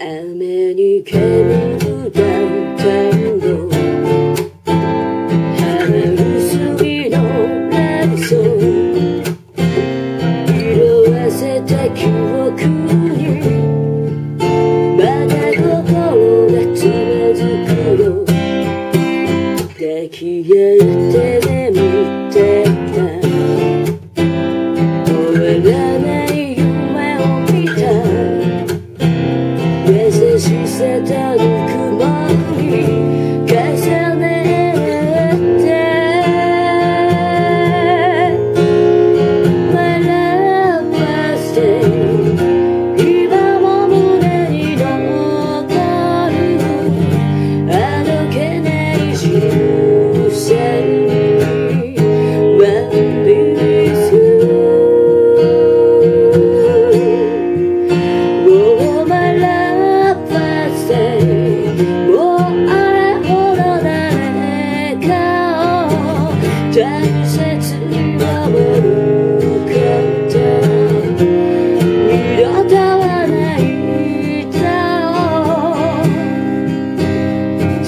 雨に煙が飛んで捨ててゆく前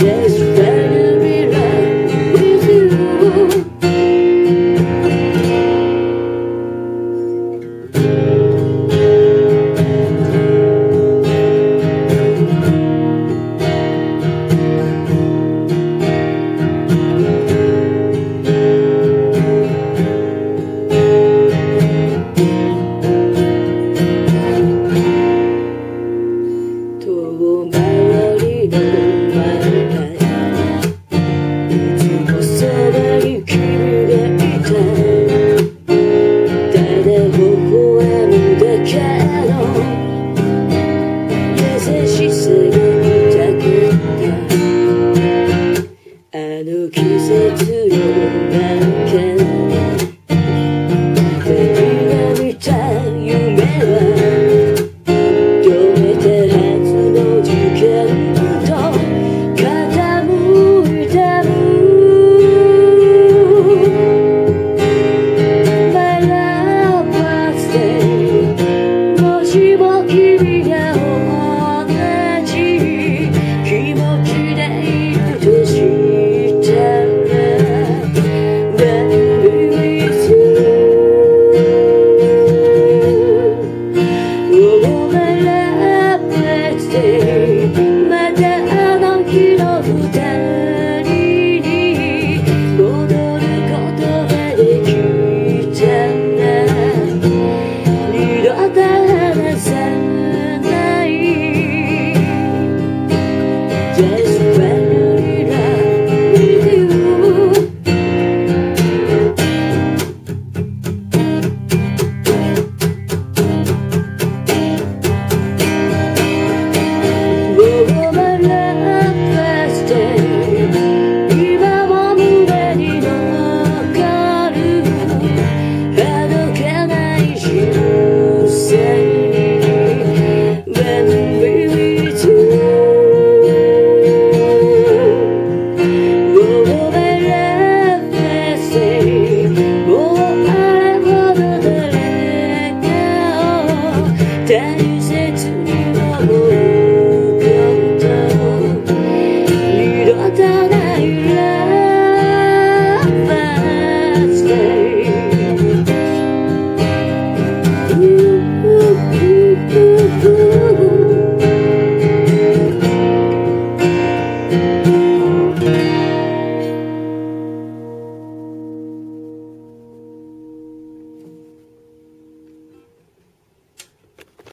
Thank you. to you and can baby 再遇